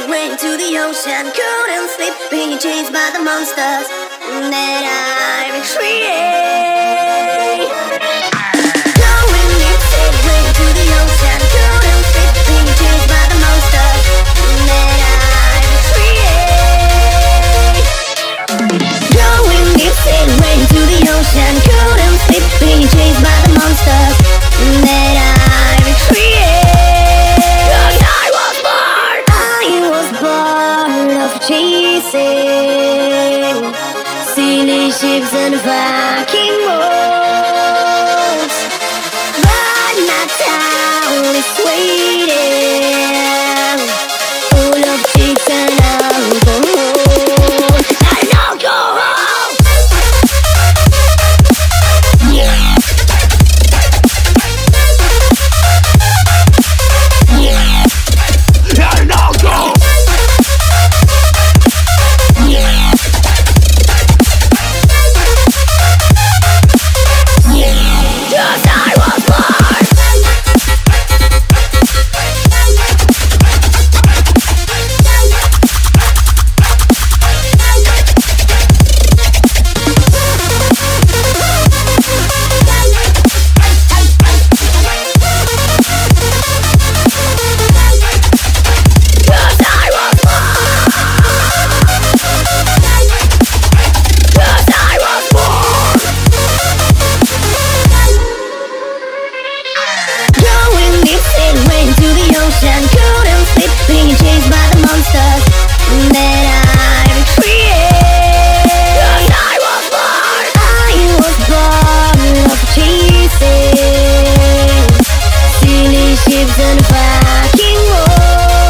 away into the ocean Couldn't sleep, being chased by the monsters That I chasing. Silly ships and Viking being chased by the monsters That I recreate. Cause I was born. I was born of chasing Silly ships and Viking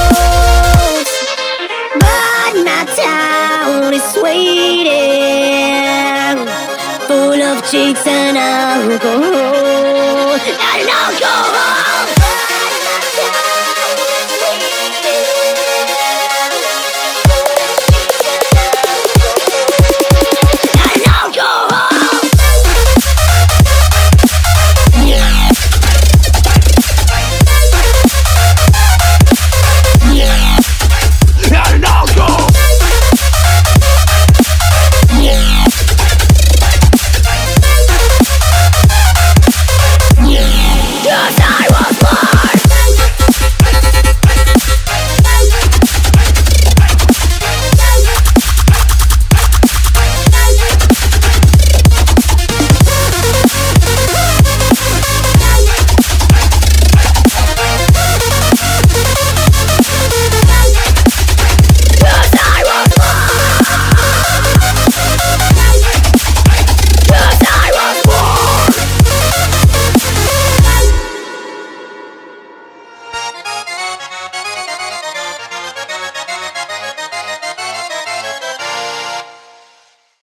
boats But my town is waiting Full of chicks and alcohol